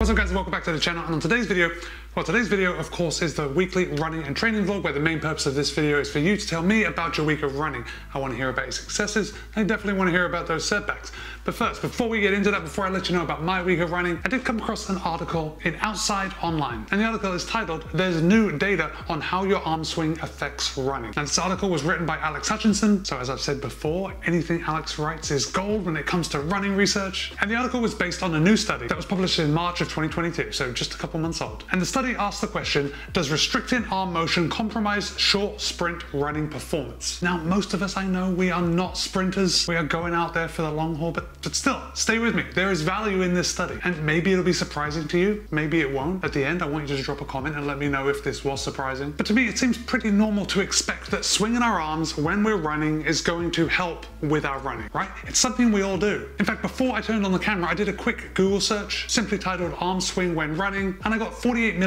What's up guys, welcome back to the channel. And on today's video, well today's video of course is the weekly running and training vlog where the main purpose of this video is for you to tell me about your week of running. I want to hear about your successes, I definitely want to hear about those setbacks. But first, before we get into that, before I let you know about my week of running, I did come across an article in Outside Online and the article is titled, There's New Data on How Your Arm Swing Affects Running. Now this article was written by Alex Hutchinson, so as I've said before, anything Alex writes is gold when it comes to running research. And the article was based on a new study that was published in March of 2022, so just a couple months old. And the study asked the question Does restricting arm motion compromise short sprint running performance? Now, most of us, I know, we are not sprinters. We are going out there for the long haul, but, but still, stay with me. There is value in this study. And maybe it'll be surprising to you, maybe it won't. At the end, I want you to drop a comment and let me know if this was surprising. But to me, it seems pretty normal to expect that swinging our arms when we're running is going to help with our running, right? It's something we all do. In fact, before I turned on the camera, I did a quick Google search, simply titled arm swing when running, and I got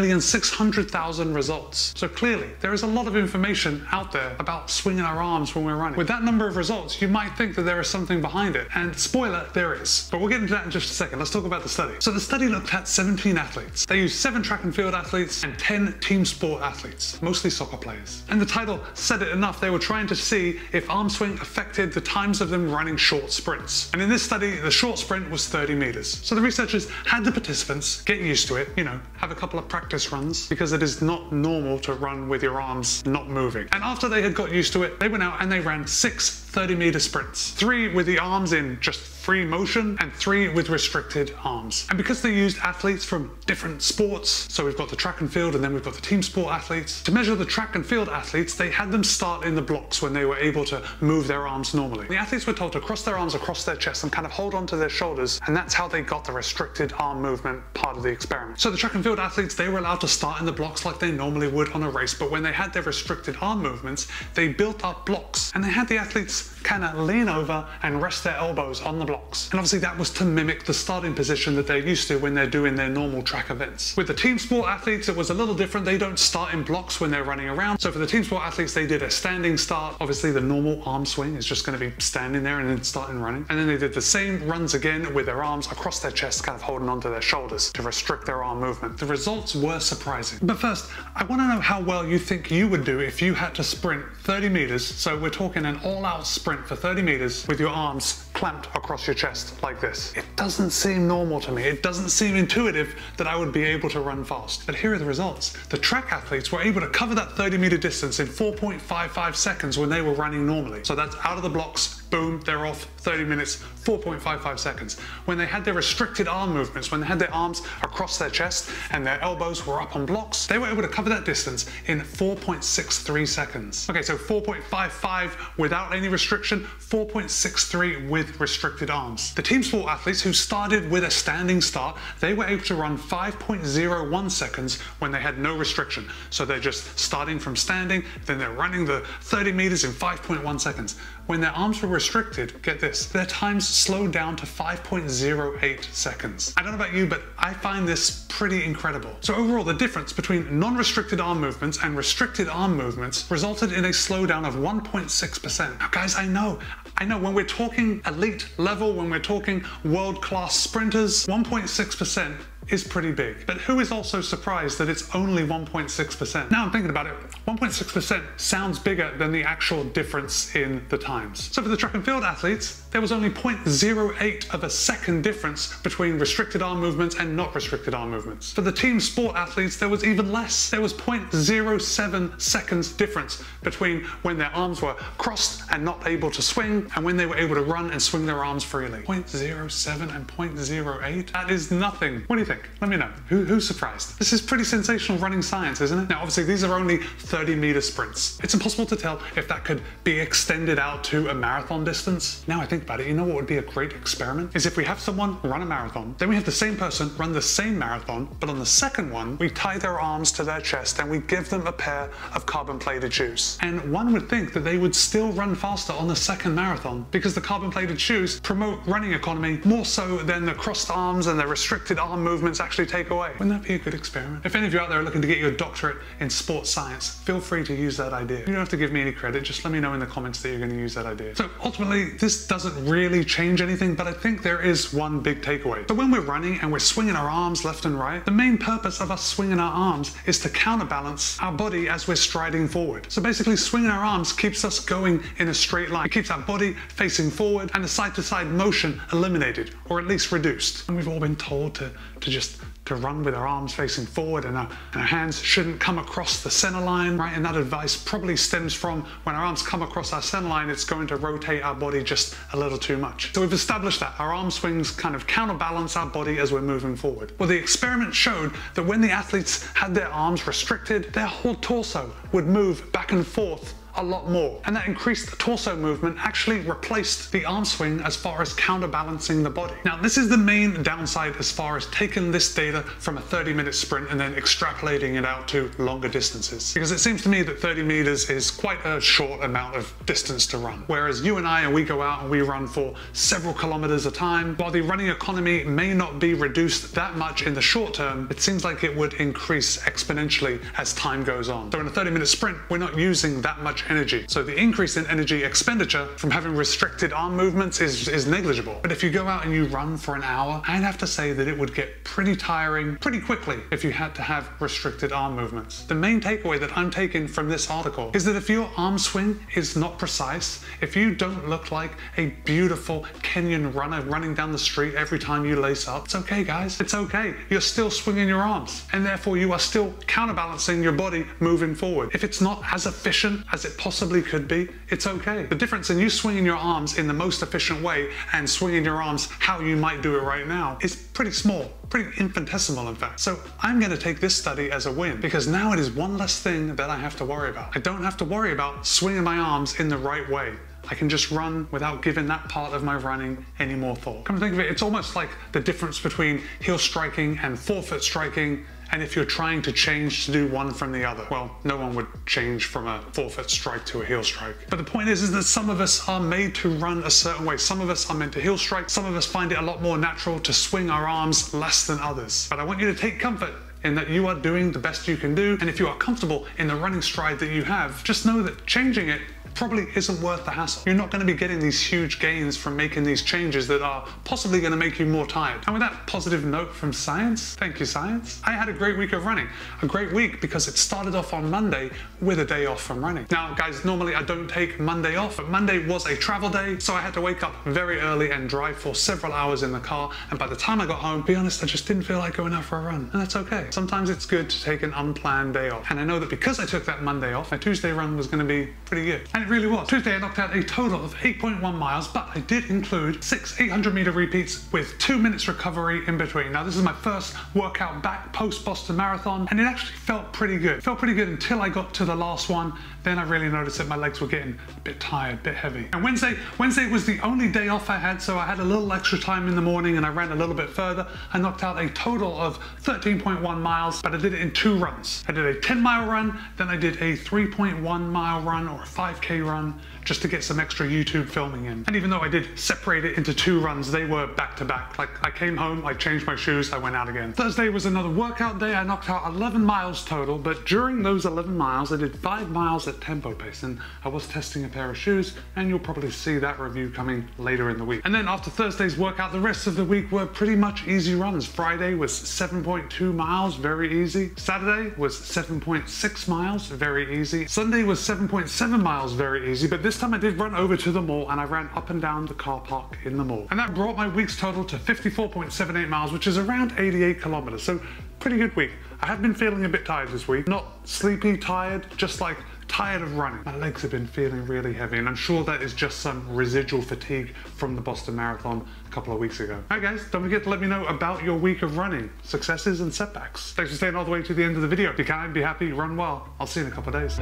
48,600,000 results. So clearly, there is a lot of information out there about swinging our arms when we're running. With that number of results, you might think that there is something behind it. And spoiler, there is. But we'll get into that in just a second. Let's talk about the study. So the study looked at 17 athletes. They used seven track and field athletes and 10 team sport athletes, mostly soccer players. And the title said it enough. They were trying to see if arm swing affected the times of them running short sprints. And in this study, the short sprint was 30 meters. So the researchers had the participants get used to it, you know, have a couple of practice runs because it is not normal to run with your arms not moving. And after they had got used to it, they went out and they ran six 30 meter sprints, three with the arms in just free motion and three with restricted arms. And because they used athletes from different sports, so we've got the track and field and then we've got the team sport athletes, to measure the track and field athletes, they had them start in the blocks when they were able to move their arms normally. The athletes were told to cross their arms across their chest and kind of hold onto their shoulders, and that's how they got the restricted arm movement part of the experiment. So the track and field athletes, they were allowed to start in the blocks like they normally would on a race, but when they had their restricted arm movements, they built up blocks, and they had the athletes kind of lean over and rest their elbows on the blocks. And obviously that was to mimic the starting position that they're used to when they're doing their normal track events. With the team sport athletes, it was a little different. They don't start in blocks when they're running around. So for the team sport athletes, they did a standing start. Obviously the normal arm swing is just going to be standing there and then starting running. And then they did the same runs again with their arms across their chest, kind of holding onto their shoulders to restrict their arm movement. The results were surprising. But first, I want to know how well you think you would do if you had to sprint 30 meters. So we're talking an all out sprint for 30 meters with your arms clamped across your chest like this. It doesn't seem normal to me. It doesn't seem intuitive that I would be able to run fast. But here are the results. The track athletes were able to cover that 30 meter distance in 4.55 seconds when they were running normally. So that's out of the blocks, boom, they're off 30 minutes, 4.55 seconds. When they had their restricted arm movements, when they had their arms across their chest and their elbows were up on blocks, they were able to cover that distance in 4.63 seconds. Okay, so 4.55 without any restriction, 4.63 with restricted arms. The team sport athletes who started with a standing start, they were able to run 5.01 seconds when they had no restriction. So they're just starting from standing, then they're running the 30 meters in 5.1 seconds. When their arms were restricted, get this, their times slowed down to 5.08 seconds. I don't know about you, but I find this pretty incredible. So overall, the difference between non-restricted arm movements and restricted arm movements resulted in a slowdown of 1.6%. Now guys, I know, I know when we're talking elite level, when we're talking world-class sprinters, 1.6% is pretty big. But who is also surprised that it's only 1.6%? Now I'm thinking about it, 1.6% sounds bigger than the actual difference in the times. So for the track and field athletes, there was only 0.08 of a second difference between restricted arm movements and not restricted arm movements. For the team sport athletes, there was even less. There was 0.07 seconds difference between when their arms were crossed and not able to swing and when they were able to run and swing their arms freely. 0.07 and 0.08? That is nothing. What do you think? Let me know. Who, who's surprised? This is pretty sensational running science, isn't it? Now, obviously, these are only 30 meter sprints. It's impossible to tell if that could be extended out to a marathon distance. Now I think about it, you know what would be a great experiment? Is if we have someone run a marathon, then we have the same person run the same marathon, but on the second one, we tie their arms to their chest and we give them a pair of carbon plated shoes. And one would think that they would still run faster on the second marathon because the carbon plated shoes promote running economy more so than the crossed arms and the restricted arm movement actually take away? Wouldn't that be a good experiment? If any of you out there are looking to get your doctorate in sports science, feel free to use that idea. You don't have to give me any credit, just let me know in the comments that you're going to use that idea. So ultimately, this doesn't really change anything, but I think there is one big takeaway. So when we're running and we're swinging our arms left and right, the main purpose of us swinging our arms is to counterbalance our body as we're striding forward. So basically swinging our arms keeps us going in a straight line. It keeps our body facing forward and the side to side motion eliminated or at least reduced. And we've all been told to, to just to run with our arms facing forward and our, and our, hands shouldn't come across the center line, right? And that advice probably stems from when our arms come across our center line, it's going to rotate our body just a little too much. So we've established that our arm swings kind of counterbalance our body as we're moving forward. Well, the experiment showed that when the athletes had their arms restricted, their whole torso would move back and forth a lot more. And that increased torso movement actually replaced the arm swing as far as counterbalancing the body. Now, this is the main downside as far as taking this data from a 30 minute sprint and then extrapolating it out to longer distances. Because it seems to me that 30 meters is quite a short amount of distance to run. Whereas you and I, and we go out and we run for several kilometers a time, while the running economy may not be reduced that much in the short term, it seems like it would increase exponentially as time goes on. So in a 30 minute sprint, we're not using that much energy. So the increase in energy expenditure from having restricted arm movements is, is negligible. But if you go out and you run for an hour, I'd have to say that it would get pretty tiring pretty quickly if you had to have restricted arm movements. The main takeaway that I'm taking from this article is that if your arm swing is not precise, if you don't look like a beautiful Kenyan runner running down the street every time you lace up, it's okay guys, it's okay. You're still swinging your arms and therefore you are still counterbalancing your body moving forward. If it's not as efficient as it possibly could be, it's okay. The difference in you swinging your arms in the most efficient way and swinging your arms how you might do it right now is pretty small, pretty infinitesimal in fact. So I'm going to take this study as a win because now it is one less thing that I have to worry about. I don't have to worry about swinging my arms in the right way. I can just run without giving that part of my running any more thought. Come to think of it, it's almost like the difference between heel striking and forefoot striking and if you're trying to change to do one from the other, well, no one would change from a forefoot strike to a heel strike. But the point is, is that some of us are made to run a certain way. Some of us are meant to heel strike. Some of us find it a lot more natural to swing our arms less than others. But I want you to take comfort in that you are doing the best you can do. And if you are comfortable in the running stride that you have, just know that changing it probably isn't worth the hassle. You're not going to be getting these huge gains from making these changes that are possibly going to make you more tired. And with that positive note from science, thank you science, I had a great week of running. A great week because it started off on Monday with a day off from running. Now guys, normally I don't take Monday off, but Monday was a travel day, so I had to wake up very early and drive for several hours in the car. And by the time I got home, be honest, I just didn't feel like going out for a run. And that's okay. Sometimes it's good to take an unplanned day off. And I know that because I took that Monday off, my Tuesday run was going to be pretty good. And it really was. Tuesday I knocked out a total of 8.1 miles, but I did include six 800 meter repeats with two minutes recovery in between. Now this is my first workout back post Boston Marathon, and it actually felt pretty good. It felt pretty good until I got to the last one. Then I really noticed that my legs were getting a bit tired, a bit heavy. And Wednesday, Wednesday was the only day off I had, so I had a little extra time in the morning and I ran a little bit further. I knocked out a total of 13.1 miles, but I did it in two runs. I did a 10 mile run, then I did a 3.1 mile run or a 5K run just to get some extra YouTube filming in. And even though I did separate it into two runs, they were back to back. Like I came home, I changed my shoes, I went out again. Thursday was another workout day. I knocked out 11 miles total, but during those 11 miles, I did five miles at tempo pace and I was testing a pair of shoes and you'll probably see that review coming later in the week. And then after Thursday's workout, the rest of the week were pretty much easy runs. Friday was 7.2 miles, very easy. Saturday was 7.6 miles, very easy. Sunday was 7.7 miles, very easy, but this time I did run over to the mall and I ran up and down the car park in the mall. And that brought my week's total to 54.78 miles, which is around 88 kilometers. So pretty good week. I have been feeling a bit tired this week. Not sleepy tired, just like tired of running. My legs have been feeling really heavy and I'm sure that is just some residual fatigue from the Boston Marathon a couple of weeks ago. Alright guys, don't forget to let me know about your week of running, successes and setbacks. Thanks for staying all the way to the end of the video. Be kind, be happy, run well. I'll see you in a couple of days.